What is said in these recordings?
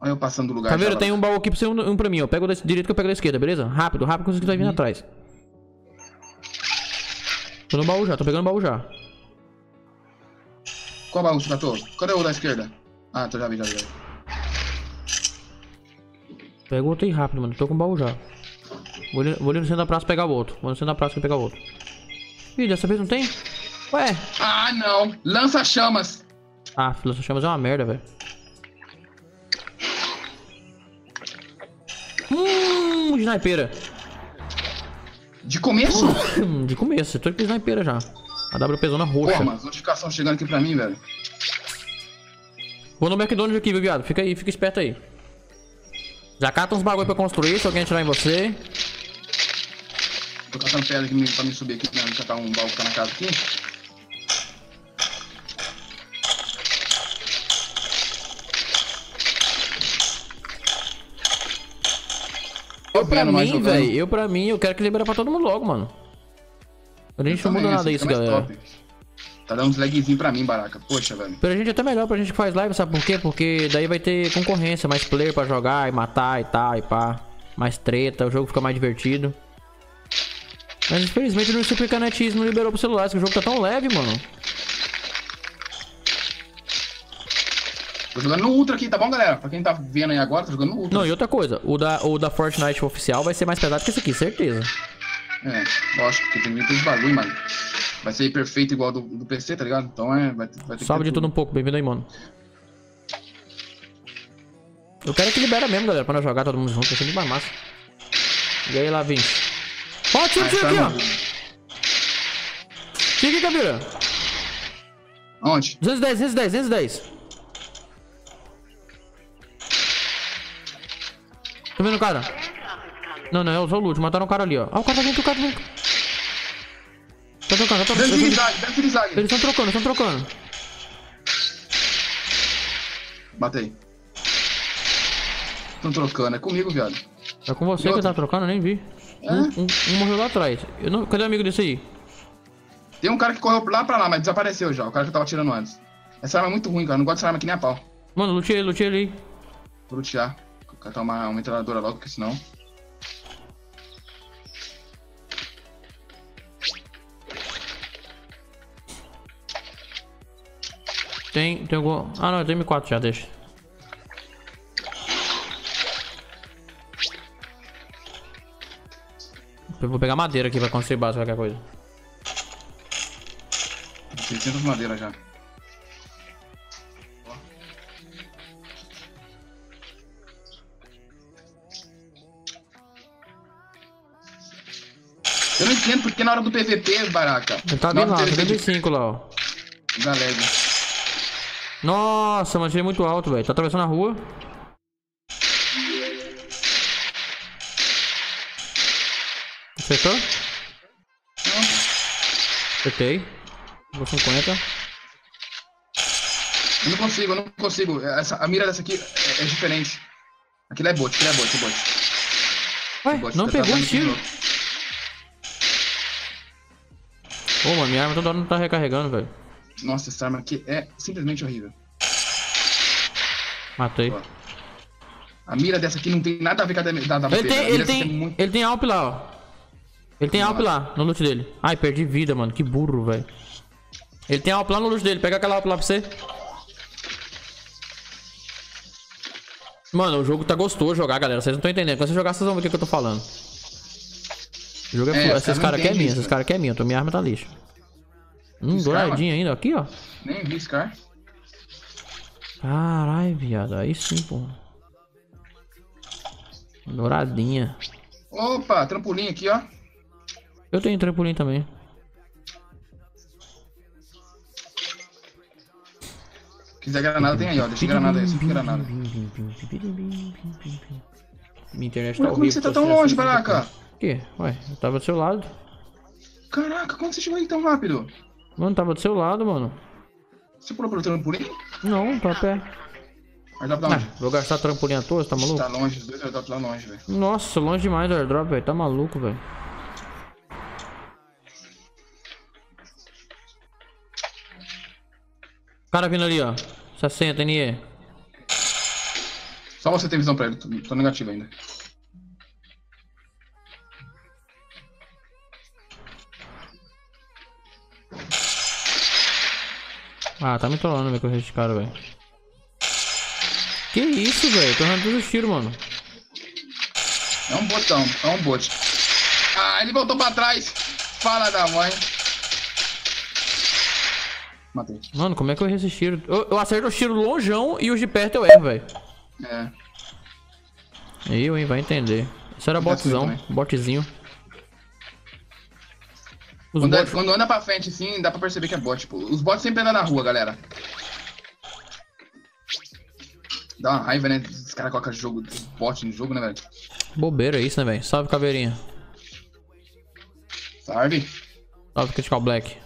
Olha eu passando do lugar. Caveira, já, tem um baú aqui pra você um, um pra mim, ó. Pega o da direita que eu pego da esquerda, beleza? Rápido, rápido que você vai vindo Uhum. atrás. Tô no baú já, tô pegando o baú já. Qual baú você matou? Cadê o da esquerda? Ah, tô já vi, já vi. Já vi. Pega o outro aí rápido, mano. Tô com o baú já. Vou ali, vou ali no centro da praça pegar o outro. Vou no centro da praça pegar o outro. Ih, dessa vez não tem? Ué. Ah, não. Lança chamas. Ah, lança chamas é uma merda, velho. Hum, snipeira. De começo? Hum, de começo, eu tô com snipeira já. A WP zona roxa. Porra, mano. Notificação chegando aqui pra mim, velho. Vou no McDonald's aqui, viu, viado? Fica aí, fica esperto aí. Já cata uns bagulho pra construir, se alguém atirar em você. Tô catando pedra aqui pra me subir aqui, né? Catar um baú que tá na casa aqui. Eu pra mim, velho, eu pra mim, eu quero que libera pra todo mundo logo, mano. A gente não muda nada isso, mais galera. top. Tá dando uns lagzinho pra mim, Baraca. Poxa, velho. Pra gente é até melhor pra gente que faz live, sabe por quê? Porque daí vai ter concorrência, mais player pra jogar e matar e tal e pá. Mais treta, o jogo fica mais divertido. Mas infelizmente o Super Canetis não liberou pro celular, porque o jogo tá tão leve, mano. Tô jogando no Ultra aqui, tá bom, galera? Pra quem tá vendo aí agora, tô jogando no Ultra. Não, e outra coisa, o da, o da Fortnite oficial vai ser mais pesado que esse aqui, certeza. É, lógico, porque tem muitos bagulho, mano. Vai ser perfeito igual do, do PC, tá ligado? Então é, vai, vai ter Sobe que de tudo um pouco, bem-vindo aí, mano. Eu quero que libera mesmo, galera, pra nós jogar todo mundo junto, vai ser muito mais massa. E aí, lá, Vinci. Ó, tiro, Ah, tiro essa aqui, ó. Tira aqui, Caveira. Onde? 210, 210, 210. Tô vendo o cara. Não, não, é o Zolute. Mataram o cara ali, ó. Ah, o cara tá vindo, o cara tá vindo. Tá trocando, tá trocando. Eles estão trocando, estão trocando. Matei. Tão trocando, é comigo, viado. É com você E que outra? tá trocando, eu nem vi. É? Um, um- um morreu lá atrás. Eu não... Cadê o amigo desse aí? Tem um cara que correu lá pra lá, mas desapareceu já. O cara que eu tava tirando antes. Essa arma é muito ruim, cara. Eu não gosto dessa arma aqui nem a pau. Mano, lutei ele, lutei ele aí. Vou lutear. Vou catar uma, uma metralhadora logo, porque senão. Tem, tem algum... Ah, não, tem M4 já, deixa. Eu vou pegar madeira aqui pra construir base, qualquer coisa. 600 madeira já. Eu não entendo porque na hora do PVP, Baraca. Ele tá bem lá, do PVP 75 lá, ó. galera. Nossa, mas ele é muito alto, velho. Tá atravessando a rua. Acertou? Acertei. Vou 50. Eu não consigo, eu não consigo. Essa, a mira dessa aqui é, é diferente. Aquilo é bot, aquilo é bot, é bot. Ué, bot não tá pegou o tiro. aqui Ô, mano, minha arma toda hora não tá recarregando, velho. no- Nossa, essa arma aqui é simplesmente horrível. Matei. Ó. A mira dessa aqui não tem nada a ver com a da, da, Ele tem, ele tem, é muito... ele tem Alp lá, ó. Ele tem Alp lá, no loot dele. Ai, perdi vida, mano. Que burro, velho. Ele tem Alp lá no loot dele. Pega aquela Alp lá pra você. Mano, o jogo tá gostoso jogar, galera. Vocês não estão entendendo. Quando você jogar, vocês vão ver o que eu tô falando. O jogo é, É, Esses caras é entendem minha, esses caras aqui é minha. Então minha arma tá lixo. Hum, Esse douradinha ainda. Aqui, ó. Nem vi, Scar. Caralho, viado. Aí sim, pô. Douradinha. Opa, trampolim aqui, ó. Eu tenho trampolim também. Quiser granada, tem aí, ó. Deixa granada aí, sempre granada. Minha internet tá Ué, como é que você tá tão longe, Baraca? O quê? Ué, eu tava do seu lado. Caraca, como você chegou aí tão rápido? Mano, tava do seu lado, mano. Você pulou pelo trampolim? Não, tá a pé. Mas dá pra Ah, vou gastar trampolim à toa, você tá maluco? Tá longe, os dois airdrops lá longe, velho. Nossa, longe demais do airdrop, velho. Tá maluco, velho. Cara vindo ali, ó. 60 NE. Só você tem visão pra ele, tô, tô negativo ainda. Ah, tá me trolando, velho, com esse cara, velho. Que isso, velho? Tô errando todos os tiros, mano. É um botão, é um bot. Ah, ele voltou pra trás. Fala da mãe. Matei. Mano, como é que eu errei esse tiro? Eu, eu acerto os tiros longeão e os de perto eu erro, velho. É. Eu, hein, vai entender. Isso era botzão, botzinho. Os Quando, é- bots... quando anda pra frente assim, dá pra perceber que é bot. Tipo, os bots sempre andam na rua, galera. Dá uma raiva, né? Os caras colocam jogo, bot no jogo, né, velho? Bobeira isso, né, velho? Salve, caveirinha. Sabe? Salve, Critical Black.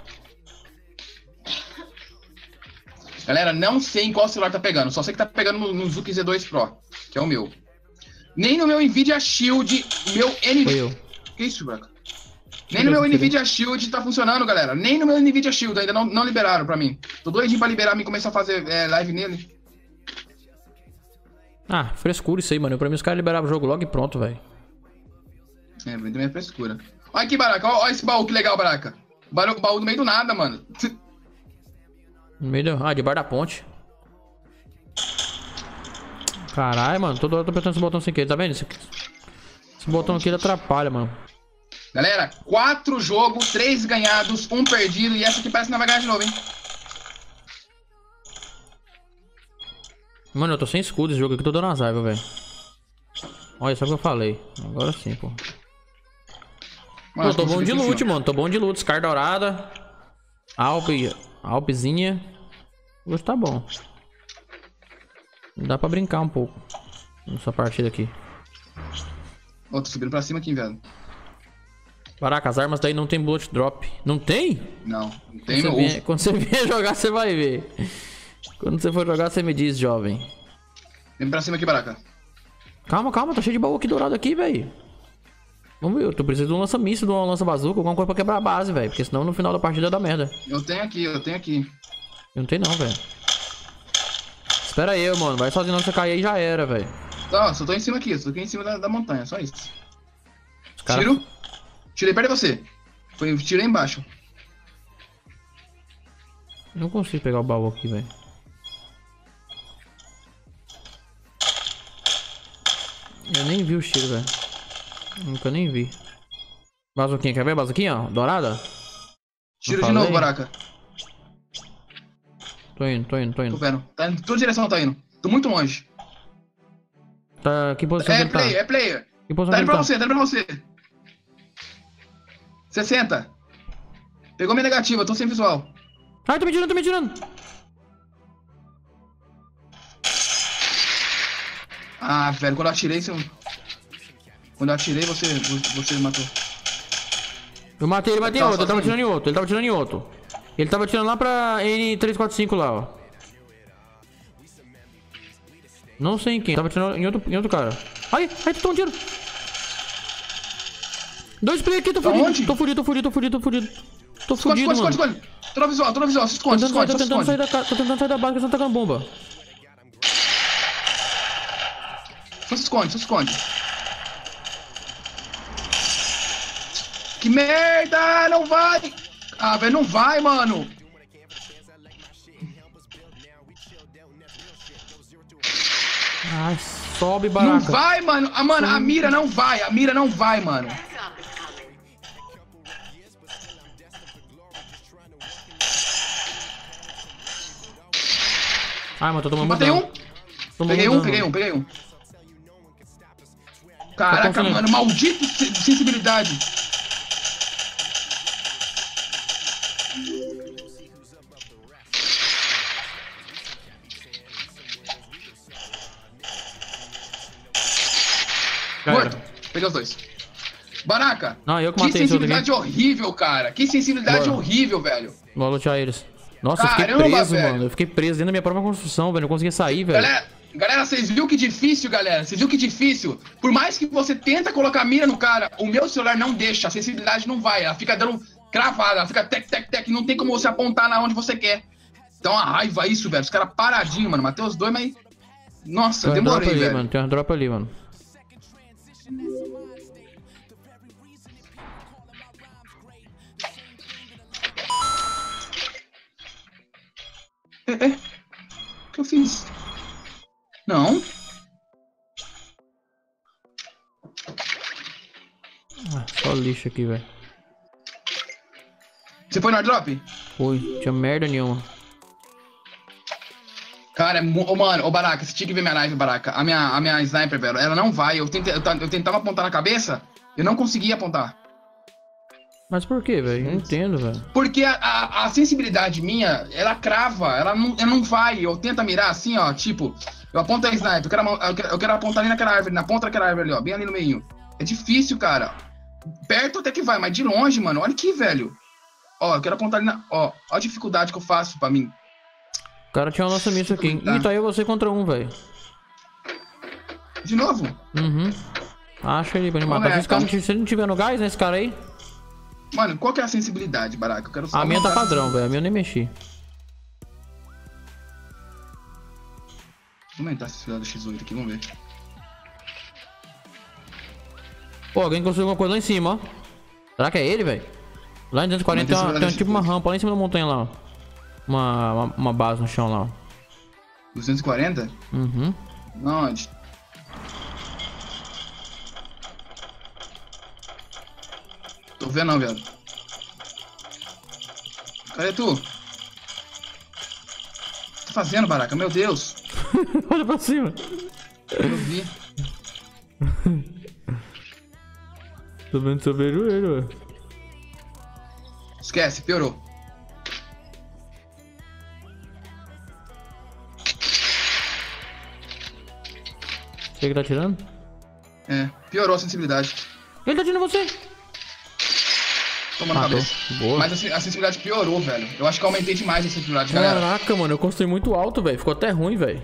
Galera, não sei em qual celular tá pegando. Só sei que tá pegando no, no Zuki Z2 Pro, que é o meu. Nem no meu Nvidia Shield, meu Foi Nvidia... Que isso, Braca? Nem no meu Nvidia Shield tá funcionando, galera. Nem no meu Nvidia Shield ainda não, não liberaram pra mim. Tô doidinho pra liberar e começar a fazer é, live nele. Ah, frescura isso aí, mano. Pra mim os caras liberavam o jogo logo e pronto, velho. É, vem da minha frescura. Olha aqui, Baraca. Olha esse baú, que legal, Baraca. Baú, baú no meio do nada, mano. No meio do... Ah, debaixo da ponte. Caralho, mano. Toda hora eu tô apertando esse botão sem querer, tá vendo? Esse, esse botão aqui atrapalha, mano. Galera, quatro jogos, três ganhados, um perdido. E essa aqui parece que não vai ganhar de novo, hein? Mano, eu tô sem escudo esse jogo aqui, tô dando azar, velho. Olha, só o que eu falei. Agora sim, pô. Mano, Pô, tô bom de loot, mano. Tô bom de loot. Scar dourada. Alpe. Alpezinha. Hoje tá bom. Dá pra brincar um pouco. Nessa partida aqui. Ó, tô subindo pra cima aqui, velho. Caraca, as armas daí não tem bullet drop. Não tem? Não, não tem Quando você, vier, quando você vier jogar, você vai ver. Quando você for jogar, você me diz, jovem. Vem pra cima aqui, Baraca. Calma, calma, tá cheio de baú aqui dourado aqui, velho. Vamos ver, eu tô precisando de um lança-míssil, de um lança-bazuca, alguma coisa pra quebrar a base, velho. Porque senão no final da partida dá merda. Eu tenho aqui, eu tenho aqui. Eu não tenho não, velho. Espera aí, mano. Vai sozinho não, você cair aí já era, velho. Tá, só tô em cima aqui, só tô aqui em cima da, da montanha, só isso. Os caras... Tiro. Tirei perto de você. Foi, tirei embaixo. Não consigo pegar o baú aqui, velho. Eu nem vi o tiro, velho. Nunca nem vi. Bazuquinha, quer ver? Bazuquinha. Dourada? Tiro de novo? Baraca. Tô indo, tô indo, tô Tô indo. vendo. Tá em toda direção, tá indo. Tô muito longe. Tá, que posição que É ele tá? player, é player. Que posição Tá que indo pra tá? você, tá indo pra você. 60. Pegou minha negativa, tô sem visual. Ai, tô me tirando, tô me tirando. Ah, velho, quando eu atirei, você... Quando eu atirei, você, você matou. Eu matei ele, matei Tá outro. Ele tava sozinho. tirando em outro, ele tava tirando em outro. Ele tava tirando lá pra N345 lá, ó. Não sei em quem, tava tirando em outro, em outro cara. Ai, ai, tô um tiro. Dois play aqui, tô Da fudido. onde? Tô fudido, tô fudido, tô fudido, tô fudido. Tô Esconde, fudido, esconde, esconde, esconde. Tô na visual, tô na visual. Se Tô esconde, tentando, esconde, tô tentando sair esconde. da ca- tô tentando sair da base, que eles bomba. Só se esconde, só se esconde. Que merda! Não vai! Ah, velho, não vai, mano! Ai, sobe, Não baraca. vai, mano! Ah, mano, a mira não vai, a mira não vai, mano. Ai, mano, tô tomando Matei um, Tomando peguei um, peguei um, peguei um. Caraca, confundindo. mano, maldito se- sensibilidade. Morto. Peguei os dois. Baraca, Não, eu que que matei outro sensibilidade horrível, cara. Que sensibilidade Bora. horrível, velho. Vou lutear eles. Nossa, eu fiquei Caramba, preso, velho. mano. Eu fiquei preso dentro da minha própria construção, velho. Não conseguia sair, velho. Galera, galera, vocês viram que difícil, galera? Vocês viram que difícil? Por mais que você tenta colocar a mira no cara, o meu celular não deixa, a sensibilidade não vai, ela fica dando cravada, ela fica tec, tec, tec, não tem como você apontar na onde você quer. Então a raiva isso, velho. Os caras paradinho, mano. Matei os dois, mas Nossa, Tem uma demorei, ali, velho. mano. Tem uma drop ali, mano. É, é. O que eu fiz? Não. Ah, só lixo aqui, velho. Você foi no airdrop? Foi, tinha merda nenhuma. Cara, ô, mano, ô Baraka, você tinha que ver minha live, Baraka. A minha, a minha sniper, velho, ela não vai. Eu, eu, eu tentava apontar na cabeça, eu não conseguia apontar. Mas por que, velho? Não entendo, velho. Porque a, a, a sensibilidade minha, ela crava, ela não, ela não vai. Eu tento mirar assim, ó, tipo, eu aponto a sniper, eu quero, eu quero, eu quero apontar ali naquela árvore, na ponta daquela árvore ali, ó, bem ali no meio. É difícil, cara. Perto até que vai, mas de longe, mano, olha aqui, velho. Ó, eu quero apontar ali na. Ó, ó a dificuldade que eu faço pra mim. O cara tinha o nosso misto aqui. Ih, tá e você contra um, velho. De novo? Uhum. Acha ele pra ele matar. Se, esse cara se ele não tiver no gás, né, esse cara aí? Mano, qual que é a sensibilidade, Baraka? Eu quero só A minha tá padrão, velho. A minha eu nem mexi. Vou aumentar esse filho do X8 aqui, vamos ver. Pô, alguém construiu alguma coisa lá em cima, ó. Será que é ele, velho? Lá em 240 tem, uma, tem tipo uma rampa lá em cima da montanha lá, ó. Uma, uma, uma base no chão lá, ó. 240? Uhum. Onde? Vendo não, viado. Cadê tu? O que tá fazendo, Baraka? Meu Deus. Olha pra cima. Eu vi. Tô vendo seu joelho, velho. Esquece, piorou. Você que tá tirando? É, piorou a sensibilidade. Ele tá tirando você. Toma na Matou. cabeça. Boa. Mas a, a sensibilidade piorou, velho. Eu acho que eu aumentei demais a sensibilidade, galera. Caraca, mano, eu construí muito alto, velho. Ficou até ruim, velho.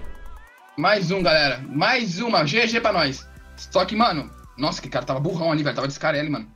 Mais um, galera. Mais uma. GG pra nós. Só que, mano. Nossa, que cara tava burrão ali, velho. Tava descarele, mano.